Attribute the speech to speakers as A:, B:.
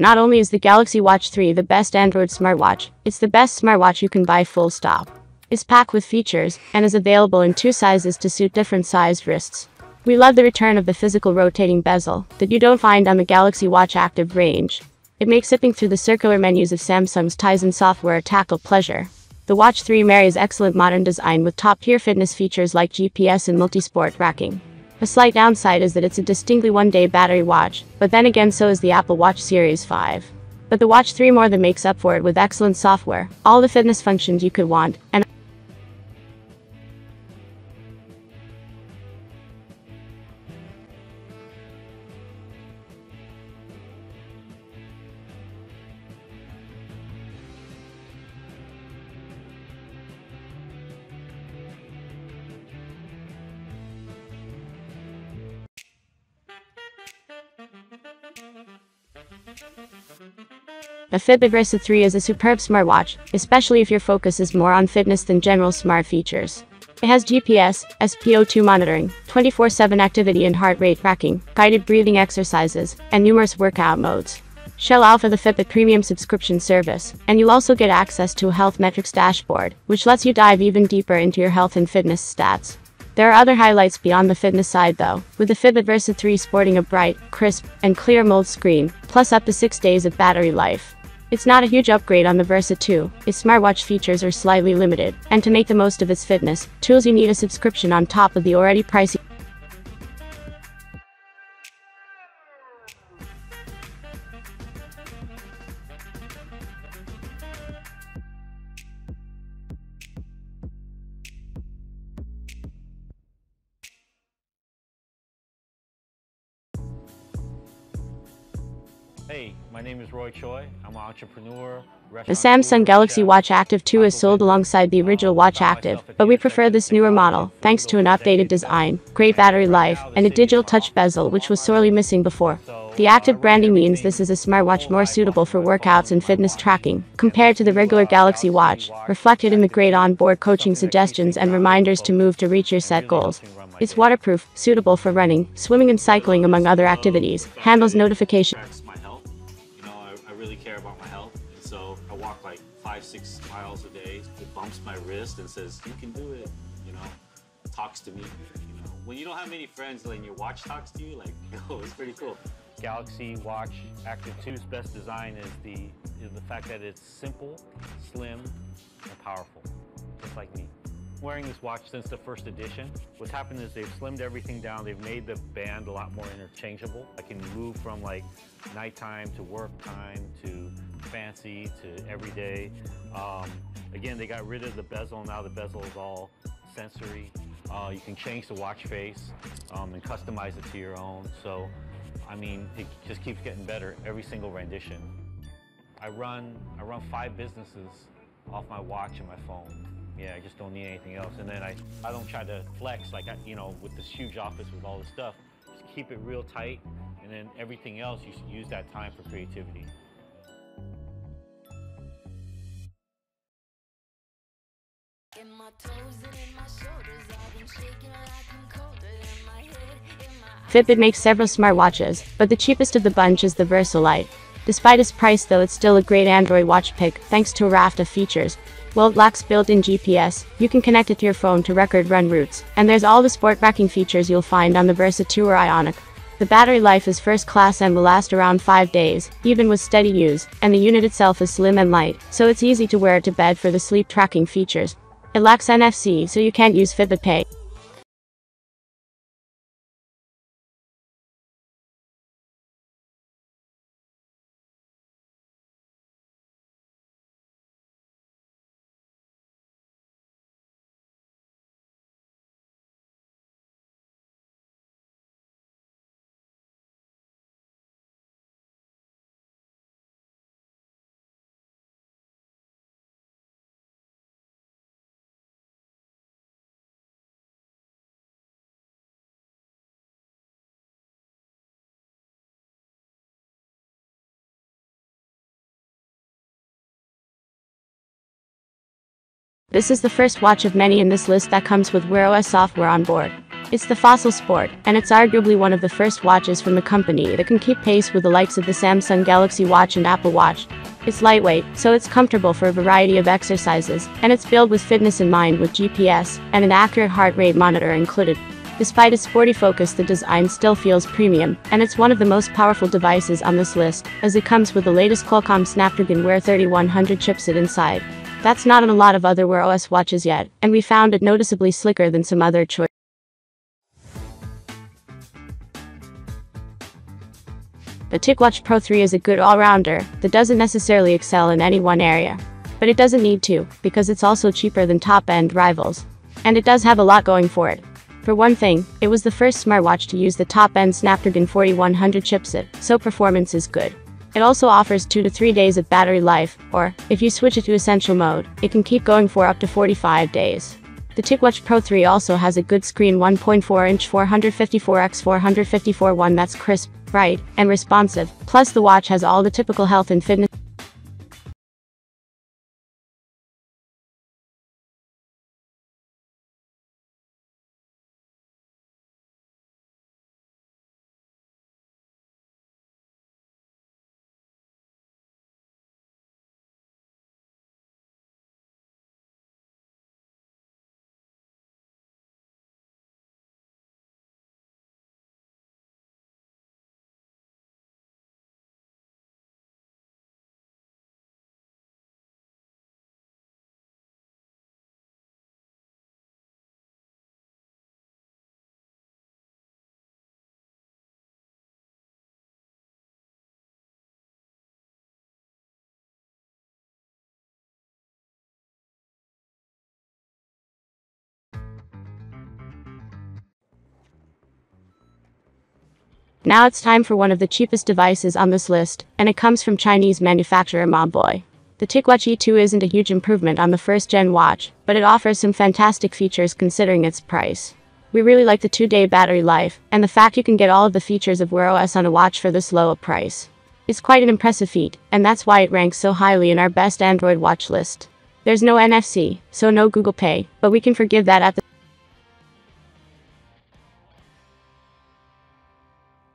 A: Not only is the Galaxy Watch 3 the best Android smartwatch, it's the best smartwatch you can buy full stop. It's packed with features, and is available in two sizes to suit different sized wrists. We love the return of the physical rotating bezel that you don't find on the Galaxy Watch Active range. It makes zipping through the circular menus of Samsung's Tizen software a tackle pleasure. The Watch 3 marries excellent modern design with top-tier fitness features like GPS and multi-sport tracking. A slight downside is that it's a distinctly one-day battery watch, but then again so is the Apple Watch Series 5. But the Watch 3 more than makes up for it with excellent software, all the fitness functions you could want, and A Fitbit Versa 3 is a superb smartwatch, especially if your focus is more on fitness than general smart features. It has GPS, SpO2 monitoring, 24-7 activity and heart rate tracking, guided breathing exercises, and numerous workout modes. Shell Alpha the Fitbit Premium subscription service, and you'll also get access to a health metrics dashboard, which lets you dive even deeper into your health and fitness stats. There are other highlights beyond the fitness side though, with the Fitbit Versa 3 sporting a bright, crisp, and clear AMOLED screen, plus up to 6 days of battery life. It's not a huge upgrade on the Versa 2, its smartwatch features are slightly limited, and to make the most of its fitness, tools you need a subscription on top of the already pricey
B: Hey, my name is Roy Choi. I'm an entrepreneur.
A: The Samsung Galaxy Watch Active 2 is sold alongside the original Watch Active, but we prefer this newer model, thanks to an updated design, great battery life, and a digital touch bezel which was sorely missing before. The active branding means this is a smartwatch more suitable for workouts and fitness tracking, compared to the regular Galaxy Watch, reflected in the great onboard coaching suggestions and reminders to move to reach your set goals. It's waterproof, suitable for running, swimming and cycling among other activities, handles notifications
C: really care about my health. So I walk like five, six miles a day. It bumps my wrist and says, you can do it, you know, talks to me. You know, when you don't have many friends, like your watch talks to you, like, oh, it's pretty cool.
B: Galaxy Watch Active 2's best design is the, is the fact that it's simple, slim, and powerful, just like me wearing this watch since the first edition. What's happened is they've slimmed everything down. They've made the band a lot more interchangeable. I can move from like nighttime to work time to fancy to everyday. Um, again, they got rid of the bezel. Now the bezel is all sensory. Uh, you can change the watch face um, and customize it to your own. So, I mean, it just keeps getting better every single rendition. I run, I run five businesses off my watch and my phone. Yeah, I just don't need anything else. And then I, I don't try to flex like, I, you know, with this huge office with all this stuff. Just keep it real tight. And then everything else, you should use that time for creativity.
A: Fitbit makes several smartwatches, but the cheapest of the bunch is the Versa Despite its price though it's still a great Android watch pick thanks to a raft of features, well, it lacks built-in GPS, you can connect it to your phone to record run routes, and there's all the sport tracking features you'll find on the Versa 2 or Ionic. The battery life is first class and will last around 5 days, even with steady use, and the unit itself is slim and light, so it's easy to wear it to bed for the sleep tracking features. It lacks NFC, so you can't use Fitbit Pay. This is the first watch of many in this list that comes with Wear OS software on board. It's the Fossil Sport, and it's arguably one of the first watches from the company that can keep pace with the likes of the Samsung Galaxy Watch and Apple Watch. It's lightweight, so it's comfortable for a variety of exercises, and it's built with fitness in mind with GPS and an accurate heart rate monitor included. Despite its sporty focus the design still feels premium, and it's one of the most powerful devices on this list, as it comes with the latest Qualcomm Snapdragon Wear 3100 chipset inside. That's not on a lot of other Wear OS watches yet, and we found it noticeably slicker than some other choices. The TicWatch Pro 3 is a good all-rounder that doesn't necessarily excel in any one area. But it doesn't need to, because it's also cheaper than top-end rivals. And it does have a lot going for it. For one thing, it was the first smartwatch to use the top-end Snapdragon 4100 chipset, so performance is good. It also offers 2 to 3 days of battery life, or, if you switch it to essential mode, it can keep going for up to 45 days. The TicWatch Pro 3 also has a good screen 1.4-inch 454x454 one that's crisp, bright, and responsive, plus the watch has all the typical health and fitness Now it's time for one of the cheapest devices on this list, and it comes from Chinese manufacturer Mobvoi. The TicWatch E2 isn't a huge improvement on the first gen watch, but it offers some fantastic features considering its price. We really like the 2-day battery life, and the fact you can get all of the features of Wear OS on a watch for this low a price. It's quite an impressive feat, and that's why it ranks so highly in our best Android watch list. There's no NFC, so no Google Pay, but we can forgive that at the